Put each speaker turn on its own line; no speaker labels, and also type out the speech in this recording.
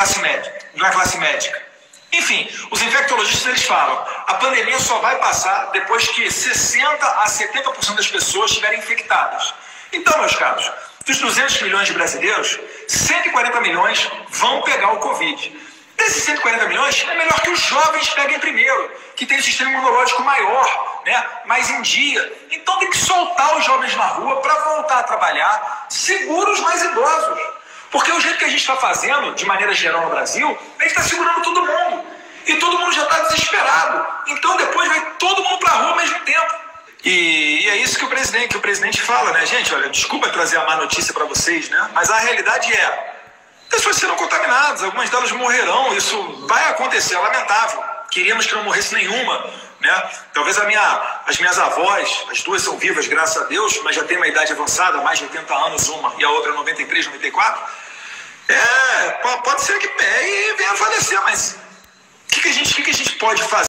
classe média, na classe médica. Enfim, os infectologistas eles falam, a pandemia só vai passar depois que 60 a 70% das pessoas estiverem infectadas. Então, meus caros, dos 200 milhões de brasileiros, 140 milhões vão pegar o Covid. Desses 140 milhões, é melhor que os jovens peguem primeiro, que tem um sistema imunológico maior, né, mais em dia. Então tem que soltar os jovens na rua para voltar a trabalhar, seguros mais idosos. Porque o jeito que a gente está fazendo, de maneira geral no Brasil, a gente está segurando todo mundo. E todo mundo já está desesperado. Então depois vai todo mundo para a rua ao mesmo tempo. E, e, é isso que o presidente, que o presidente fala, né, gente? Olha, desculpa trazer a má notícia para vocês, né? Mas a realidade é, pessoas serão contaminadas, algumas delas morrerão. Isso vai acontecer, é lamentável. Queríamos que não morresse nenhuma, né? Talvez a minha, as minhas avós, as duas são vivas, graças a Deus, mas já tem uma idade avançada, mais de 80 anos uma e a outra 93, 94. É, pode ser que pegue e venha a falecer, mas o que, que, a gente, que, que a gente pode fazer?